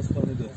ಅವಸ್ಥೆ ಇದೆ